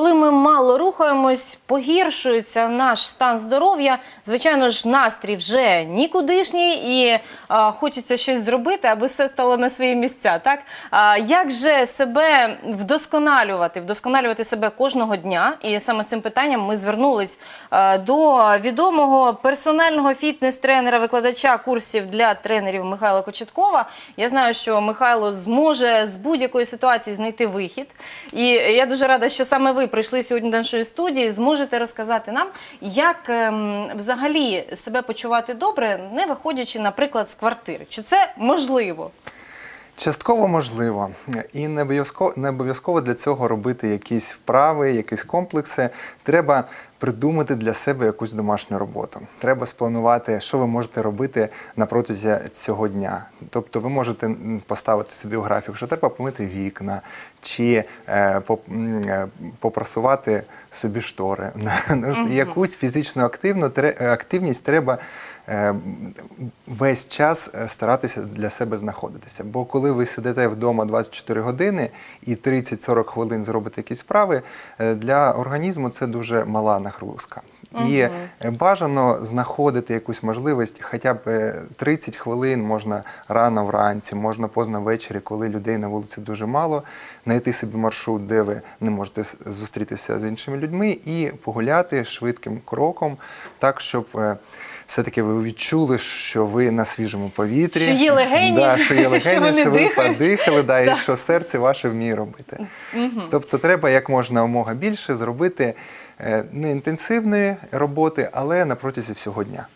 коли ми мало рухаємось, погіршується наш стан здоров'я. Звичайно ж, настрій вже нікудишній, і а, хочеться щось зробити, аби все стало на свої місця. Так а, як же себе вдосконалювати, вдосконалювати себе кожного дня? І саме з цим питанням ми звернулись а, до відомого персонального фітнес-тренера, викладача курсів для тренерів Михайла Кочеткова. Я знаю, що Михайло зможе з будь-якої ситуації знайти вихід. І я дуже рада, що саме ви прийшли сьогодні нашої студії. Зможете розказати нам, як ем, взагалі себе почувати добре, не виходячи, наприклад, з квартири. Чи це можливо? Частково можливо, і не обов'язково не обов'язково для цього робити якісь вправи, якісь комплекси. Треба придумати для себе якусь домашню роботу. Треба спланувати, що ви можете робити на протязі цього дня. Тобто, ви можете поставити собі у графік, що треба помити вікна, чи е, е, попрасувати собі штори. Ну, Якусь фізичну активну активність треба весь час е, старатися для себе знаходитися. Бо коли ви сидите вдома 24 години і 30-40 хвилин зробите якісь вправи, е, для організму це дуже мала нагрузка. І е, бажано знаходити якусь можливість, хоча б е, 30 хвилин можна рано вранці, можна поздно ввечері, коли людей на вулиці дуже мало, знайти собі маршрут, де ви не можете зустрітися з іншими людьми, і погуляти швидким кроком, так щоб е, все-таки ви відчули, що ви на свіжому повітрі, Що є легені, да, що є легені, що вони що ви подихали, да, і що серце ваше вміє робити. Тобто треба як можна умога більше зробити е, не інтенсивної роботи, але на протязі всього дня.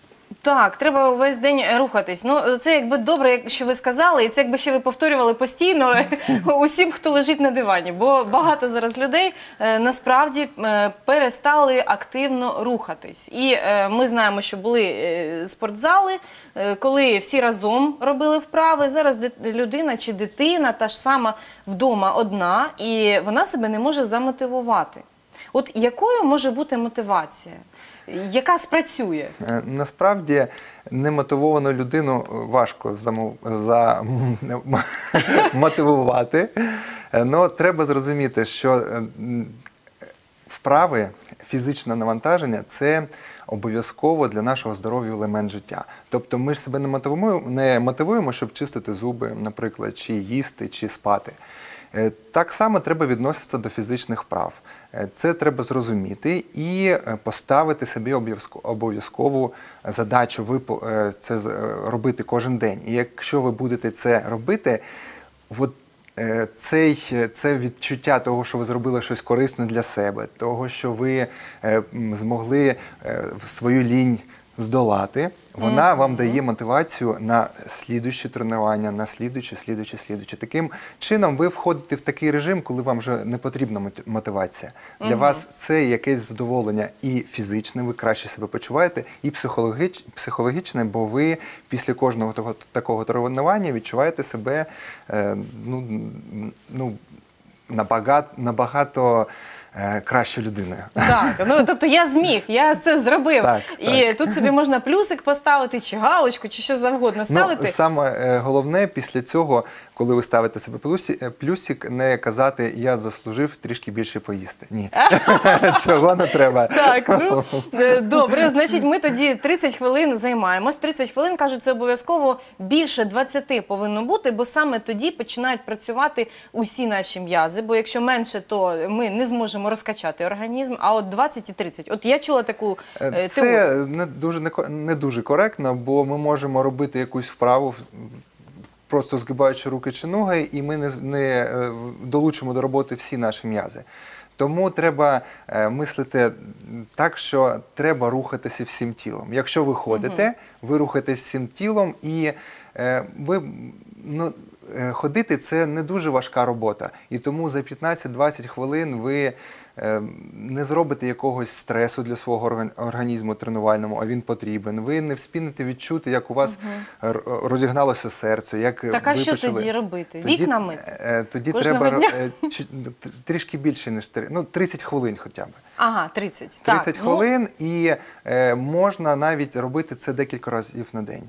Так, треба увесь день рухатись. Ну це якби добре, якщо ви сказали, і це якби ще ви повторювали постійно усім, хто лежить на дивані. Бо багато зараз людей е, насправді е, перестали активно рухатись. І е, ми знаємо, що були спортзали, коли всі разом робили вправи. Зараз людина чи дитина та ж сама вдома одна, і вона себе не може замотивувати. От якою може бути мотивація? Яка спрацює? Е, Насправді немотивовану людину важко замов- замотивувати. Але треба зрозуміти, що е, вправи, фізичне навантаження це обов'язково для нашого здоров'я елемент життя. Тобто ми ж себе не мотивуємо, не мотивуємо, щоб чистити зуби, наприклад, чи їсти, чи спати. Е, Так само треба відноситися до фізичних вправ. Е, Це треба зрозуміти і е, поставити собі обов'язкову задачу е, це робити кожен день. І якщо ви будете це робити, от цей, це відчуття того, що ви зробили щось корисне для себе, того, що ви змогли свою лінь здолати, вона вам дає мотивацію на слідуючі тренування, на слідуючі, слідуючі, слідуючі. Таким чином ви входите в такий режим, коли вам вже не потрібна мот- мотивація. Для вас це якесь задоволення і фізичне, ви краще себе почуваєте, і психологіч, психологічне, бо ви після кожного того, такого тренування відчуваєте себе е, ну, ну, набагато, набагато кращою людиною. Так, ну тобто я зміг, я це зробив. Так, і тут собі можна плюсик поставити, чи галочку, чи що завгодно ставити. Ну, саме е, головне після цього, коли ви ставите себе е, плюсик, не казати я заслужив трішки більше поїсти. Ні, цього не треба. Так, ну е, добре. Значить, ми тоді 30 хвилин займаємось. 30 хвилин кажуть, це обов'язково більше 20 повинно бути, бо саме тоді починають працювати усі наші м'язи. Бо якщо менше, то ми не зможемо розкачати організм. А от 20 і 30. От я чула таку е, Е, теорію. Це не дуже не, не дуже коректно, бо ми можемо робити якусь вправу. Просто згибаючи руки чи ноги, і ми не, не е, долучимо до роботи всі наші м'язи. Тому треба е, мислити так, що треба рухатися всім тілом. Якщо ви ходите, ви рухаєтесь всім тілом, і е, ви ну, е, ходити це не дуже важка робота. І тому за 15-20 хвилин ви не зробите якогось стресу для свого орган- організму тренувальному, а він потрібен. Ви не вспінете відчути, як у вас р- розігналося серце, як Так, а що почали- тоді робити? Вікна мити? е, Тоді Кожного треба дня? е, трішки більше, ніж ну, 30 хвилин хоча б. Ага, 30. 30 так, ну, хвилин, і е, можна навіть робити це декілька разів на день.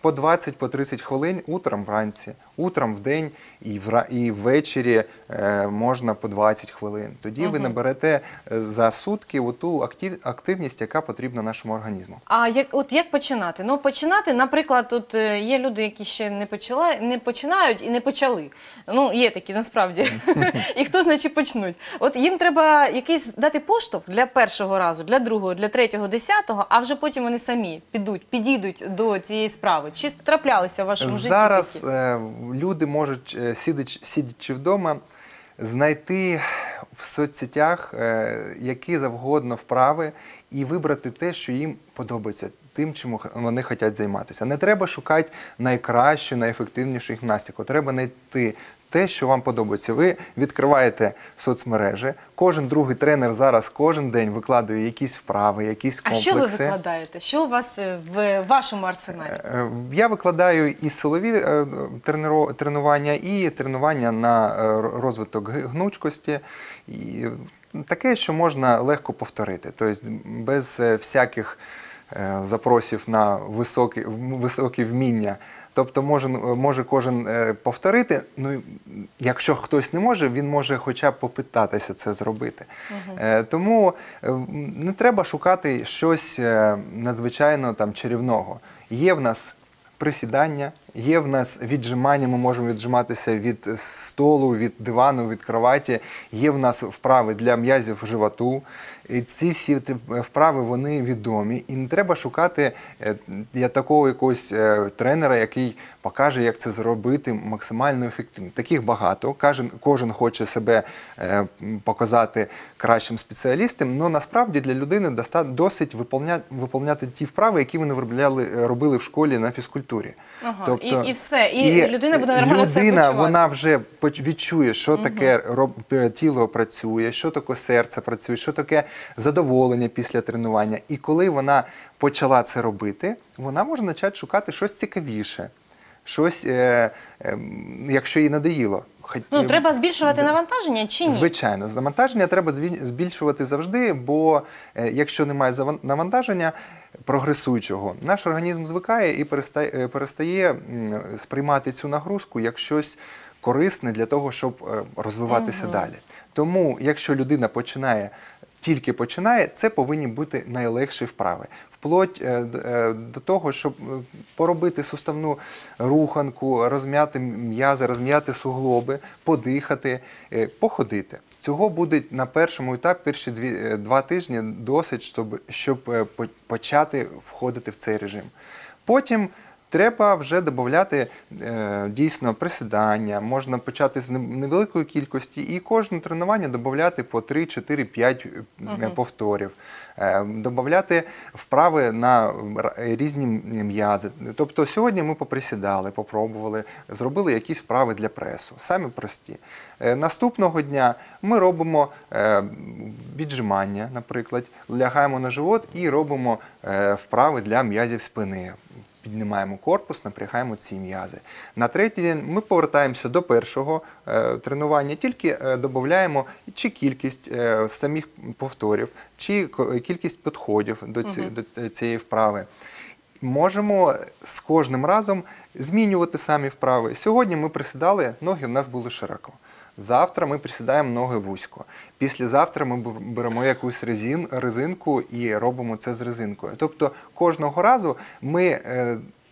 По 20 по 30 хвилин утром вранці, утром в день і, вра... і ввечері е, можна по 20 хвилин. Тоді ви наберете е, за сутки ту актив... активність, яка потрібна нашому організму. А як от як починати? Ну починати, наприклад, от е, є люди, які ще не почали, не починають і не почали. Ну є такі насправді. і хто значить почнуть? От їм треба якийсь дати поштовх для першого разу, для другого, для третього, десятого, а вже потім вони самі підуть, підійдуть до цієї справи. Чи траплялися в вашому житті? Зараз е, люди можуть, е, сидячи, сидячи вдома, знайти в соцсетях е, які завгодно вправи і вибрати те, що їм подобається, тим, чим вони хочуть займатися. Не треба шукати найкращу, найефективнішу гімнастику. Треба знайти те, що вам подобається. Ви відкриваєте соцмережі. Кожен другий тренер зараз кожен день викладує якісь вправи, якісь А що ви викладаєте? Що у вас е, в вашому арсеналі? Е, Я викладаю і силові е, тренування, і тренування на е, розвиток гнучкості. І таке, що можна легко повторити, тобто без е, всяких е, запросів на високі, високі вміння. Тобто може, може кожен е, повторити. Ну, якщо хтось не може, він може хоча б попитатися це зробити. Угу. Тому е, не треба шукати щось надзвичайно там чарівного. Є в нас присідання, є в нас віджимання, ми можемо віджиматися від столу, від дивану, від кроваті. Є в нас вправи для м'язів животу. І ці всі вправи вони відомі. І не треба шукати е, такого якогось е, тренера, який покаже, як це зробити максимально ефективно. Таких багато. Кожен, кожен хоче себе е, показати кращим спеціалістом, але насправді для людини досить виповняти, виповняти ті вправи, які вони виробляли, е, робили в школі на фізкультурі. Ага, і- і все. І людина буде нормально себе людина, почувати. вона вже відчує, що таке роб- е, тіло працює, що таке серце працює, що таке задоволення після тренування. І коли вона почала це робити, вона може почати шукати щось цікавіше, щось, е, е, якщо їй надоїло. Хоч- Ну е, треба збільшувати навантаження чи ні? Звичайно, навантаження треба збільшувати завжди, бо е, якщо немає навантаження прогресуючого, наш організм звикає і перестає, е, перестає сприймати цю нагрузку як щось корисне для того, щоб е, розвиватися далі. Тому, якщо людина починає. Тільки починає, це повинні бути найлегші вправи. Вплоть е, до того, щоб поробити суставну руханку, розм'яти м'язи, розм'яти суглоби, подихати, походити. Цього буде на першому етапі перші дві, е, два тижні досить, щоб, щоб е, почати входити в цей режим. Потім треба вже додати е, дійсно присідання, можна почати з невеликої кількості і кожне тренування додати по 3, 4, 5 е, повторів, е, додати вправи на різні м'язи. Тобто сьогодні ми поприсідали, попробували, зробили якісь вправи для пресу, самі прості. Е, Наступного дня ми робимо віджимання, наприклад, лягаємо на живот і робимо вправи для м'язів спини. Піднімаємо корпус, напрягаємо ці м'язи. На третій день ми повертаємося до першого е, тренування, тільки е, додаємо чи кількість е, самих повторів, чи кількість підходів до, ці, до цієї вправи. Можемо з кожним разом змінювати самі вправи. Сьогодні ми присідали, ноги в нас були широко. Завтра ми присідаємо ноги вузько. Післязавтра ми беремо якусь резин, резинку і робимо це з резинкою. Тобто кожного разу ми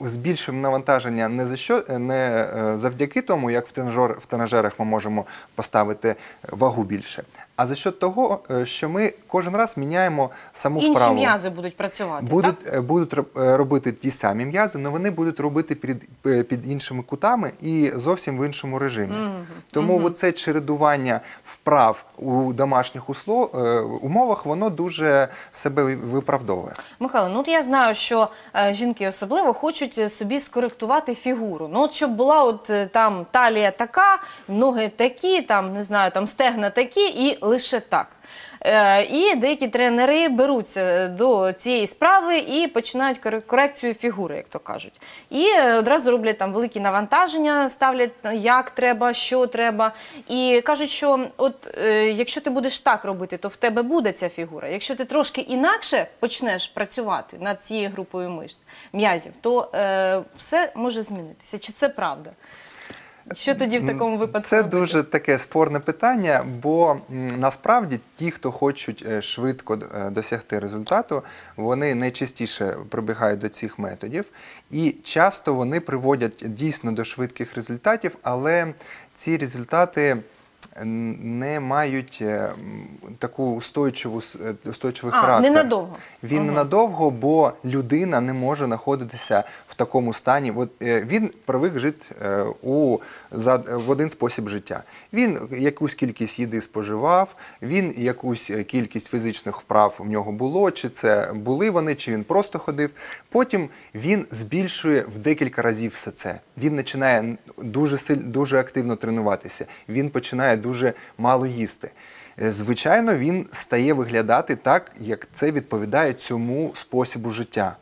е, збільшуємо навантаження не за що не е, завдяки тому, як в тренажер, в тренажерах ми можемо поставити вагу більше, а за що того, е, що ми кожен раз міняємо саму Інші вправу. м'язи будуть працювати. Будуть, так? е, будуть роб- е, робити ті самі м'язи, але вони будуть робити під, е, під іншими кутами і зовсім в іншому режимі. Тому це чередування вправ у домашніх услов, е, умовах, воно дуже себе виправдовує. Михайло, ну от я знаю, що е, жінки особливо хочуть е, собі скоректувати фігуру. Ну, от щоб була от е, там талія така, ноги такі, там не знаю, там стегна такі, і лише так. Е, І деякі тренери беруться до цієї справи і починають коре- корекцію фігури, як то кажуть. І е, одразу роблять там великі навантаження, ставлять е, як треба, що треба. І кажуть, що от е, якщо ти будеш так робити, то в тебе буде ця фігура. Якщо ти трошки інакше почнеш працювати над цією групою м'язів, то е, все може змінитися. Чи це правда? Що тоді в такому випадку? Це робити? дуже таке спорне питання, бо насправді ті, хто хочуть е, швидко е, досягти результату, вони найчастіше прибігають до цих методів, і часто вони приводять дійсно до швидких результатів, але ці результати. Не мають е, таку устойчиву устойчивий А, характер. ненадовго. Він Ага. ненадовго, бо людина не може знаходитися в такому стані. От, е, він привик жити е, у, за, в один спосіб життя. Він якусь кількість їди споживав, він якусь е, кількість фізичних вправ в нього було, чи це були вони, чи він просто ходив. Потім він збільшує в декілька разів все це. Він починає дуже силь, дуже активно тренуватися. Він починає дуже мало їсти. Звичайно, він стає виглядати так, як це відповідає цьому способу життя.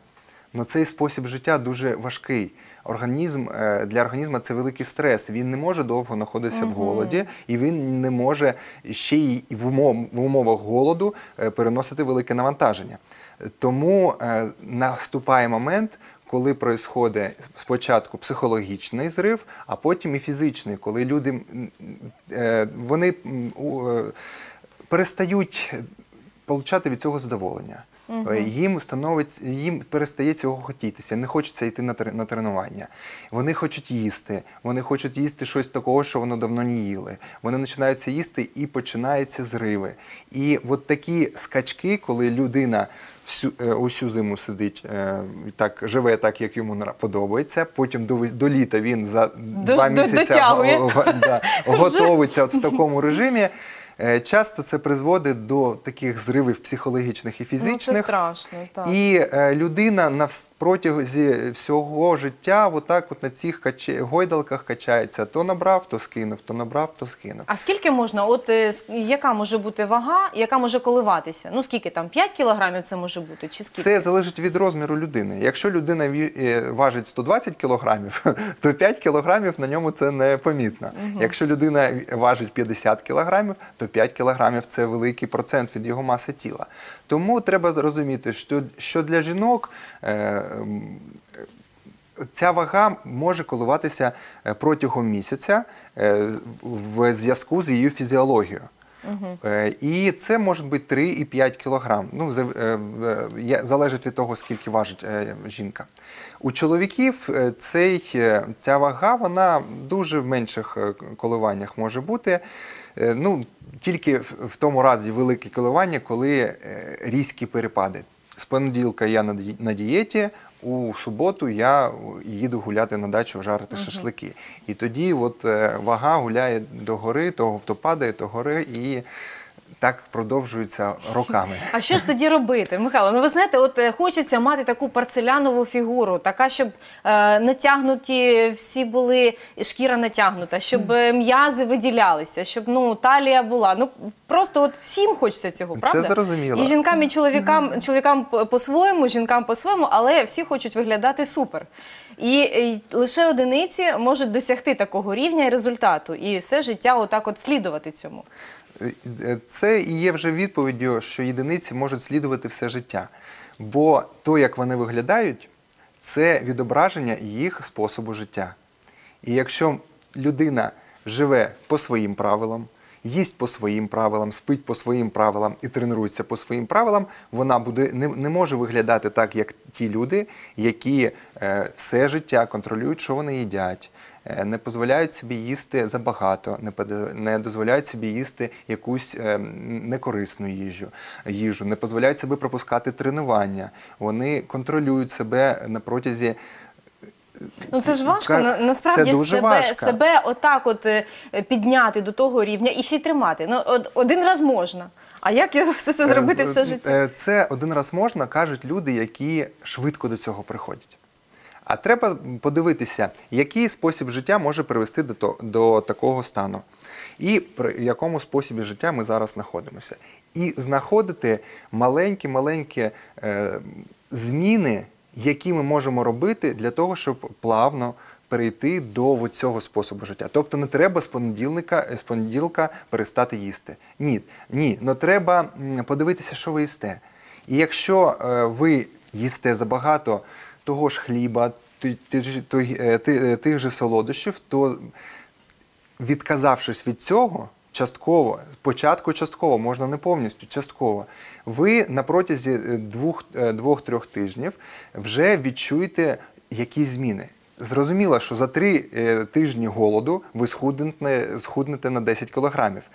Ну цей спосіб життя дуже важкий. Організм е, для організму це великий стрес. Він не може довго знаходитися в голоді, і він не може ще й в, умов, в умовах голоду е, переносити велике навантаження. Тому е, наступає момент, коли происходить спочатку психологічний зрив, а потім і фізичний, коли люди вони перестають получати від цього задоволення. Е, Їм становиться, їм перестає цього хотітися, не хочеться йти на, на тренування. Вони хочуть їсти, вони хочуть їсти щось такого, що вони давно не їли. Вони починають це їсти і починаються зриви. І от такі скачки, коли людина всю, е, усю зиму сидить, е, так живе так, як йому подобається. Потім до, до літа він за два до- місяці го- да, готовиться от в такому режимі. Е, Часто це призводить до таких зривів психологічних і Ну, це фізичних. страшно. Так. І е, людина на протязі всього життя, отак от на цих гойдалках качається. То набрав, то скинув, то набрав, то скинув. А скільки можна? От е, яка може бути вага, яка може коливатися? Ну скільки там 5 кілограмів це може бути? Чи скільки? Це залежить від розміру людини. Якщо людина важить 120 кілограмів, то 5 кілограмів на ньому це не помітно. Якщо людина важить 50 кілограмів, то 5 кілограмів це великий процент від його маси тіла. Тому треба зрозуміти, що, для жінок. Е, Ця вага може коливатися е, протягом місяця е, в зв'язку з її фізіологією. І це може бути 3 і 5 кілограм. Ну, залежить від того, скільки важить жінка. У чоловіків цей, ця вага вона дуже в менших коливаннях може бути. Е, Ну, тільки в тому разі велике коливання, коли е, різкі перепади. З понеділка я на дієті, у суботу я їду гуляти на дачу, жарити шашлики. І тоді от е, вага гуляє догори, то, то падає, то гори, і так продовжується роками. А що ж тоді робити, Михайло? Ну ви знаєте, от е, хочеться мати таку порцелянову фігуру, така, щоб е, натягнуті всі були, шкіра натягнута, щоб е, м'язи виділялися, щоб ну талія була. Ну просто от всім хочеться цього, Це правда? зрозуміло. І жінкам, і чоловікам, чоловікам по- по-своєму, жінкам по-своєму, але всі хочуть виглядати супер. І, е, лише одиниці можуть досягти такого рівня і результату, і все життя отак от слідувати цьому. Це і є вже відповіддю, що єдиниці можуть слідувати все життя. Бо то, як вони виглядають, це відображення їх способу життя. І якщо людина живе по своїм правилам, їсть по своїм правилам, спить по своїм правилам і тренується по своїм правилам, вона буде не, не може виглядати так, як ті люди, які е, все життя контролюють, що вони їдять, не дозволяють собі їсти забагато, не, дозволяють собі їсти якусь е, некорисну їжу, їжу, не дозволяють себе пропускати тренування. Вони контролюють себе на протязі Ну це ж важко. Насправді це себе, важко. себе отак от е, підняти до того рівня і ще й тримати. Ну от, один раз можна. А як все це зробити Е, все е, життя? е, Це один раз можна, кажуть люди, які швидко до цього приходять. А треба подивитися, який спосіб життя може привести до, до такого стану, і при якому способі життя ми зараз знаходимося. і знаходити маленькі-маленькі е, зміни, які ми можемо робити для того, щоб плавно перейти до цього способу життя. Тобто не треба з понеділка, з понеділка перестати їсти. Ні, ні, но треба подивитися, що ви їсте. І якщо е, ви їсте забагато того ж хліба, е, е, тих же солодощів, то відказавшись від цього, частково, спочатку частково, можна не повністю, частково, ви на протязі е, двох, двох-трьох тижнів вже відчуєте якісь зміни. Зрозуміло, що за три тижні голоду ви схуднете, схуднете на 10 кілограмів,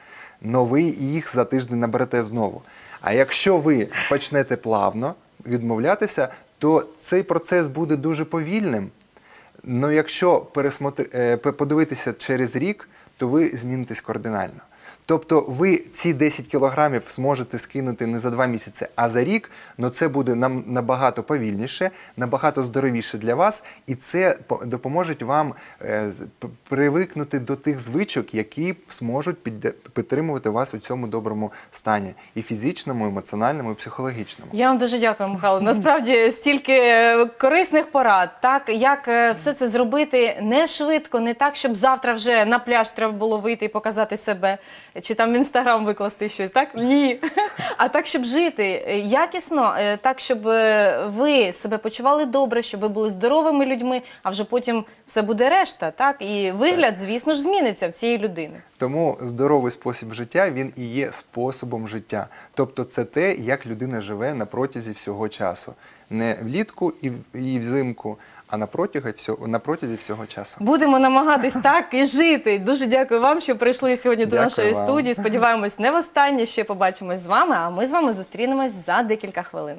але ви їх за тиждень наберете знову. А якщо ви почнете плавно відмовлятися, то цей процес буде дуже повільним. Ну, якщо пересмотр е, подивитися через рік, то ви змінитесь кардинально. Тобто ви ці 10 кілограмів зможете скинути не за два місяці, а за рік, але це буде нам набагато повільніше, набагато здоровіше для вас, і це по- допоможе вам е, привикнути до тих звичок, які зможуть підтримувати вас у цьому доброму стані і фізичному, і емоціональному, і психологічному. Я вам дуже дякую, Михайло. Насправді стільки корисних порад, так як е, все це зробити не швидко, не так, щоб завтра вже на пляж треба було вийти і показати себе, чи там в інстаграм викласти щось. Так ні. А так, щоб жити е, якісно, е, так, щоб е, ви себе почували добре, щоб ви були здоровими людьми, а вже потім все буде решта. Так і вигляд, звісно ж, зміниться в цієї людини. Тому здоровий спосіб життя він і є способом життя. Тобто це те, як людина живе на протязі всього часу. Не влітку і, взимку, а на протязі всього, на протязі всього часу. Будемо намагатись так і жити. Дуже дякую вам, що прийшли сьогодні до Дякую нашої вам. студії. Сподіваємось, не востаннє ще побачимось з вами. А ми з вами зустрінемось за декілька хвилин.